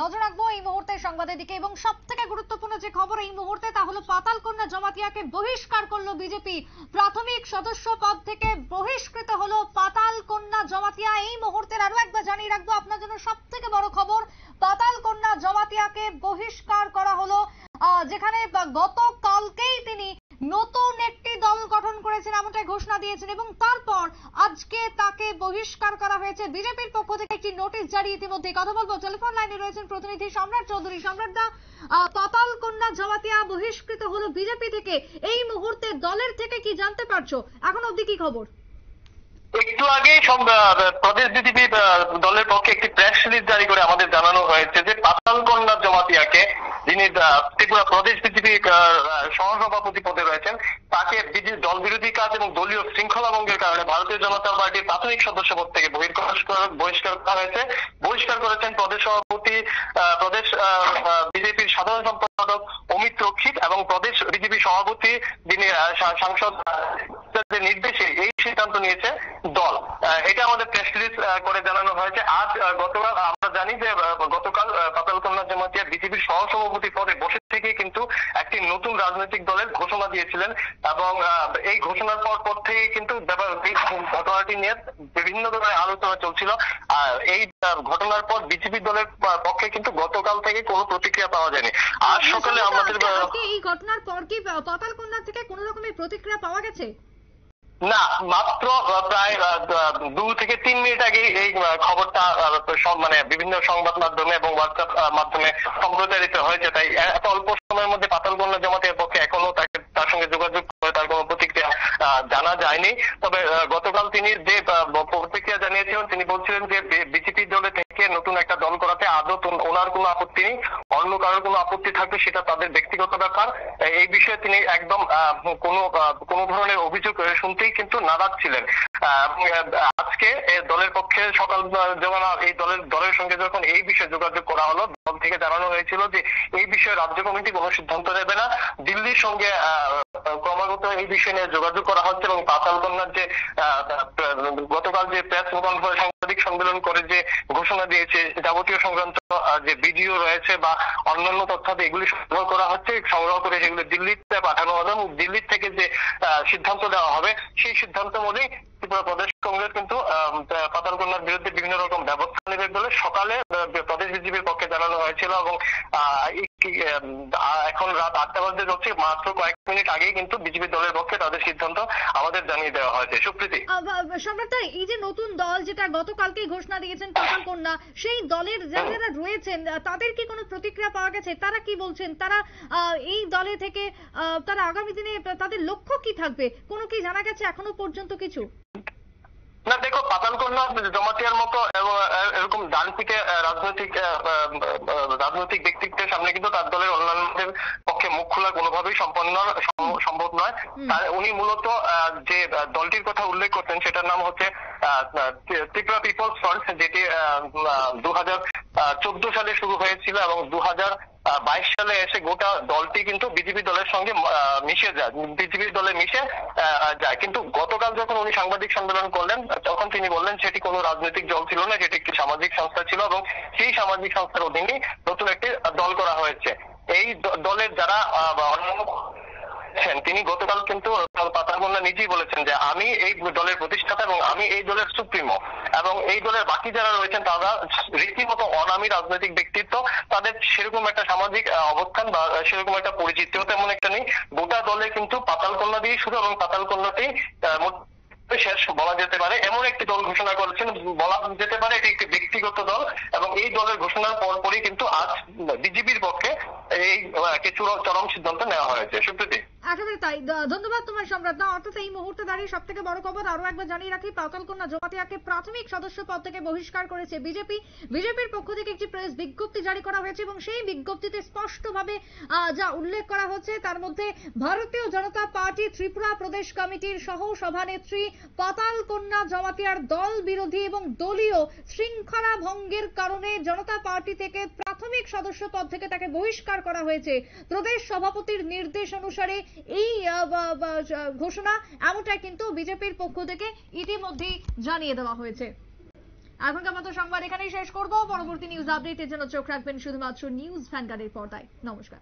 নজর রাখব এই মুহূর্তে সংবাদের দিকে। এবং সব থেকে গুরুত্বপূর্ণ যে খবর এই মুহূর্তে, তা হলো পাতালকন্যা জমাতিয়াকে বহিষ্কার করল বিজেপি। প্রাথমিক সদস্য পদ থেকে বহিষ্কৃত হলো পাতালকন্যা জমাতিয়া। এই মুহূর্তের আরও একবার জানিয়ে রাখব আপনার জন্য সব থেকে বড় খবর পাতালকন্যা জমাতিয়াকে বহিষ্কার করা হলো যেখানে গতকালকেই নতুন একটি দল গঠন করেছেন এমনটাই ঘোষণা দিয়েছেন এবং তারপর আজকে তাকে বহিষ্কার করা হয়েছে। বিজেপির পক্ষ থেকে একটি নোটিশ জারি ইতিমধ্যে। কথা বলব, টেলিফোন লাইনে রয়েছেন প্রতিনিধি সম্রাট চৌধুরী। সম্রাট দা পাতাল কন্যা জমাতিয়া বহিষ্কৃত হলো বিজেপি থেকে। এই মুহূর্তে দলের থেকে কি জানতে পারছ? এখন অবধি কি খবর? একটু আগে প্রদেশ বিজেপি দলের পক্ষে একটি প্রেস রিলিজ জারি করে আমাদের জানানো হয়েছে যে পাতাল কন্যা জমাতিয়াকে যিনি ত্রিপুরা প্রদেশ বিজেপি সহসভাপতি পদে রয়েছেন, তাকে দল বিরোধী কাজ এবং দলীয় শৃঙ্খলা ভঙ্গের কারণে ভারতীয় জনতা পার্টির প্রাথমিক সদস্য পদ থেকে বহিষ্কার করা- হয়েছে। বহিষ্কার করেছেন প্রদেশ সভাপতি প্রদেশ বিজেপির সাধারণ সম্পাদক অমিত রক্ষিত এবং প্রদেশ বিজেপি সভাপতি যিনি সাংসদ নির্দেশে এই সিদ্ধান্ত নিয়েছে দল। এটা আমাদের প্রেস রিলিজ করে জানানো হয়েছে। আজ গতকাল আমরা জানি যে গতকাল পাতাল কন্যা জমাতিয়া বিজেপির সহসভাপতি পদে বসে থেকে কিন্তু একটি নতুন রাজনৈতিক দলের ঘোষণা দিয়েছিলেন এবং এই ঘোষণার পর পর থেকে কিন্তু ঘটনাটি নিয়ে বিভিন্ন ধরনের আলোচনা চলছিল। আর এই ঘটনার পর বিজেপি দলের পক্ষে কিন্তু গতকাল থেকে কোনো প্রতিক্রিয়া পাওয়া যায়নি। আজ সকালে আমাদের এই ঘটনার পর কি পাতাল কন্যা থেকে কোনো রকমের প্রতিক্রিয়া পাওয়া গেছে? না মাত্র প্রায় দ- থেকে তিন মিনিট আগে এই খবরটা মানে বিভিন্ন সংবাদ মাধ্যমে এবং হোয়াটসঅ্যাপ মাধ্যমে সম্প্রচারিত হয়েছে, তাই এত অল্প সময়ের মধ্যে পাতালগঞ্জ জমাতের পক্ষে এখনও তাকে তার সঙ্গে যোগাযোগ করে তার কোনো প্রতিক্রিয়া জানা যায়নি। তবে গতকাল তিনি যে প্রতিক্রিয়া জানিয়েছিলেন, তিনি বলছিলেন যে বিজেপি দলে থেকে নতুন একটা দল করাতে আদৌ ওনার কোনো আপত্তি নেই, অন্য কারোর কোনো আপত্তি থাকলে সেটা তাদের ব্যক্তিগত ব্যাপার। এই বিষয়ে তিনি একদম কোনো কোনো ধরনের অভিযোগ শুনতেই কিন্তু নারাজ ছিলেন। আজকে দলের পক্ষে সকাল যখন এই দলের দলের সঙ্গে যখন এই বিষয়ে যোগাযোগ করা হলো থেকে জানানো হয়েছিল যে এই বিষয়ে রাজ্য কমিটি কোনো সিদ্ধান্ত নেবে না। দিল্লির সঙ্গে ক্রমাগত এই বিষয় নিয়ে যোগাযোগ করা হচ্ছে এবং পাতাল কন্যার যে গতকাল যে প্রেস সাংবাদিক সম্মেলন করে যে ঘোষণা দিয়েছে, যাবতীয় সংক্রান্ত যে রয়েছে বা অন্যান্য তথ্যাদি এগুলি সংগ্রহ করা হচ্ছে সংগ্রহ করে সেগুলো দিল্লিতে পাঠানো হবে এবং দিল্লির থেকে যে সিদ্ধান্ত দেওয়া হবে সেই সিদ্ধান্ত মধ্যেই ত্রিপুরা প্রদেশ কংগ্রেস কিন্তু আহ, পাতাল কন্যার বিরুদ্ধে বিভিন্ন রকম ব্যবস্থা নেবে বলে সকালে প্রদেশ বিজেপির পক্ষে জানানো হয়েছিল এবং এখন রাত আটটা বাজতে যাচ্ছে মাত্র কয়েক মিনিট আগেই কিন্তু বিজেপি দলের পক্ষে তাদের সিদ্ধান্ত আমাদের জানিয়ে দেওয়া হয়েছে। সুপ্রীতি। সম্রাট দা, এই যে নতুন দল যেটা গতকালকেই ঘোষণা দিয়েছেন পাতাল কন্যা সেই দলের যারা যারা রয়েছেন তাদের কি কোনো প্রতিক্রিয়া পাওয়া গেছে? তারা কি বলছেন? তারা এই দলে থেকে তারা আগামী দিনে তাদের লক্ষ্য কি থাকবে? কোনো কি জানা গেছে এখনও পর্যন্ত কিছু? না দেখো কন্যা জমাতিয়ার মতো এরকম ডানপিটে আহ, রাজনৈতিক রাজনৈতিক ব্যক্তিত্বের সামনে কিন্তু তার দলের অন্যান্যদের পক্ষে মুখ খোলা কোনোভাবেই সম্পন্ন সম্ভব নয়। তার উনি মূলত আহ, যে দলটির কথা উল্লেখ করছেন সেটার নাম হচ্ছে ত্রিপুরা পিপলস ফ্রন্ট যেটি দু হাজার চোদ্দ সালে শুরু হয়েছিল এবং দু হাজার বাইশ সালে এসে গোটা দলটি কিন্তু বিজেপি দলের সঙ্গে মিশে যায়, বিজেপি দলে মিশে যায়। কিন্তু গতকাল যখন উনি সাংবাদিক সম্মেলন করলেন, তখন তিনি বললেন সেটি কোনো রাজনৈতিক দল ছিল না যেটি একটি সামাজিক সংস্থা ছিল এবং সেই সামাজিক সংস্থার অধীনে নতুন একটি দল করা হয়েছে। এই দলের যারা অন্যান্য আছেন, তিনি গতকাল কিন্তু পাতারমন্না নিজেই বলেছেন যে আমি এই দলের প্রতিষ্ঠাতা এবং আমি এই দলের সুপ্রিমো। এবং এই দলের বাকি যারা রয়েছেন তারা রীতিমতো অনামী রাজনৈতিক ব্যক্তিত্ব। তাদের সেরকম একটা সামাজিক অবস্থান বা সেরকম একটা পরিচিতিও তেমন একটা নেই। গোটা দলে কিন্তু পাতাল কন্যা দিয়ে শুরু এবং পাতাল কন্যাতেই শেষ বলা যেতে পারে। এমন একটি দল ঘোষণা করেছেন বলা যেতে পারে এটি একটি ব্যক্তিগত দল। এবং এই দলের ঘোষণার পরপরই কিন্তু আজ বিজেপির পক্ষে এই চরম সিদ্ধান্ত নেওয়া হয়েছে। সুপ্রীতি? একেবারে তাই। ধন্যবাদ তোমার সম্রাট। দা অর্থাৎ এই মুহূর্তে দাঁড়িয়ে সব থেকে বড় খবর আরও একবার জানিয়ে রাখি, পাতাল কন্যা জমাতিয়াকে প্রাথমিক সদস্য পদ থেকে বহিষ্কার করেছে বিজেপি। বিজেপির পক্ষ থেকে একটি প্রেস বিজ্ঞপ্তি জারি করা হয়েছে এবং সেই বিজ্ঞপ্তিতে স্পষ্টভাবে যা উল্লেখ করা হচ্ছে, তার মধ্যে ভারতীয় জনতা পার্টি ত্রিপুরা প্রদেশ কমিটির সহ সভানেত্রী পাতাল কন্যা জমাতিয়ার দল বিরোধী এবং দলীয় শৃঙ্খলা ভঙ্গের কারণে জনতা পার্টি থেকে প্রাথমিক সদস্য পদ থেকে তাকে বহিষ্কার করা হয়েছে। প্রদেশ সভাপতির নির্দেশ অনুসারে এই ঘোষণা এমনটা কিন্তু বিজেপির পক্ষ থেকে ইতিমধ্যেই জানিয়ে দেওয়া হয়েছে। এখনকার মতো সংবাদ এখানেই শেষ করব। পরবর্তী নিউজ আপডেটের জন্য চোখ রাখবেন শুধুমাত্র নিউজ ভ্যানগার্ডের পর্দায়। নমস্কার।